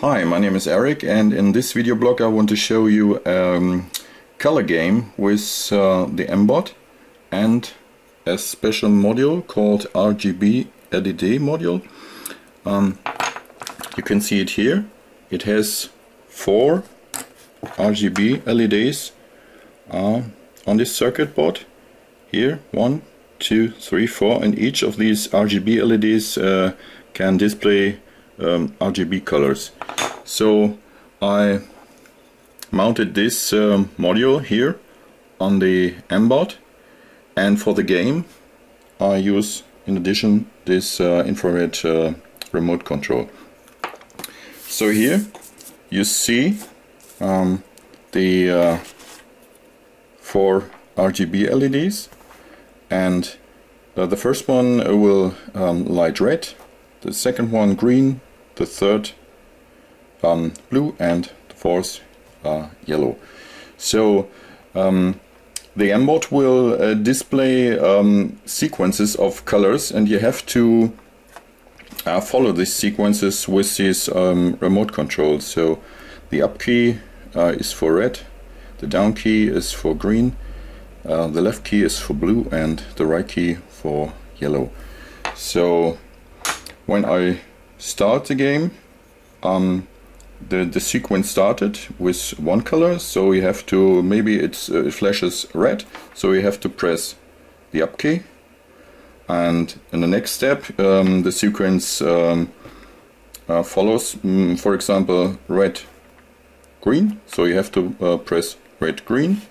Hi, my name is Erik and in this video blog I want to show you a um, color game with uh, the MBOT and a special module called RGB LED module. Um, you can see it here. It has four RGB LEDs uh, on this circuit board. Here, one, two, three, four, and each of these RGB LEDs uh, can display um, RGB colors. So I mounted this um, module here on the MBOT and for the game I use in addition this uh, infrared uh, remote control. So here you see um, the uh, four RGB LEDs and uh, the first one will um, light red, the second one green, the third um, blue and the fourth uh, yellow. So um, the MBOT will uh, display um, sequences of colors and you have to uh, follow these sequences with this um, remote control. So the up key uh, is for red, the down key is for green, uh, the left key is for blue and the right key for yellow. So when I start the game. Um, the, the sequence started with one color so you have to maybe it's, uh, it flashes red so you have to press the up key. And in the next step um, the sequence um, uh, follows um, for example red green so you have to uh, press red green.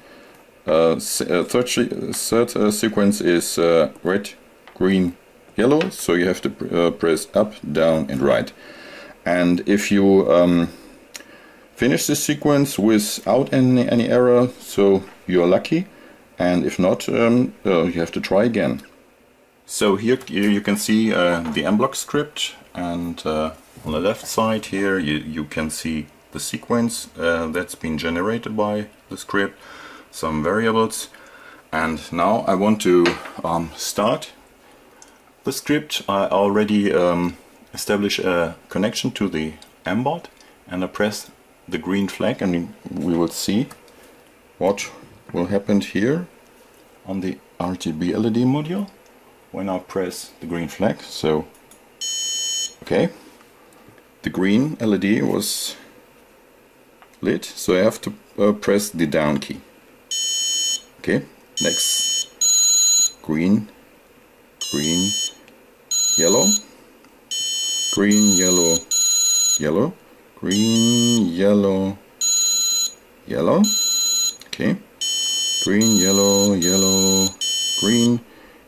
Uh, uh, third, third uh, sequence is red green yellow so you have to pr press up down and right. And if you um, finish this sequence without any, any error so you're lucky. And if not um, uh, you have to try again. So here you can see uh, the mBlocks script. And uh, on the left side here you, you can see the sequence uh, that's been generated by the script, some variables. And now I want to um, start the script. I already um, establish a connection to the MBOT and I press the green flag and we will see what will happen here on the RGB LED module when I press the green flag. So, okay, the green LED was lit, so I have to uh, press the down key. Okay, next, green, green, yellow, green, yellow, yellow, green, yellow, yellow, okay, green, yellow, yellow, green,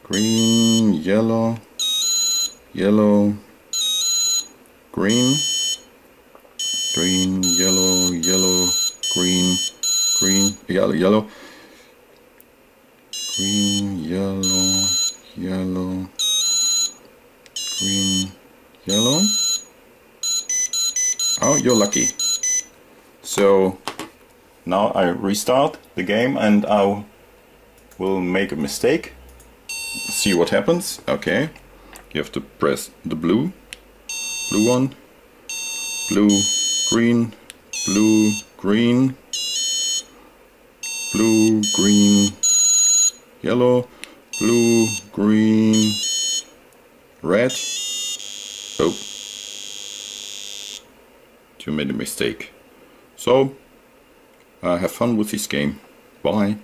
green, yellow, yellow, green, green, yellow, yellow, green, green, yellow, yellow, green, yellow, yellow, green, yellow. Oh, you're lucky. So now I restart the game and I will make a mistake. See what happens. Okay. You have to press the blue. Blue one. Blue, green, blue, green. Blue, green, yellow, blue, green, red. Oh you made a mistake. So, uh, have fun with this game. Bye.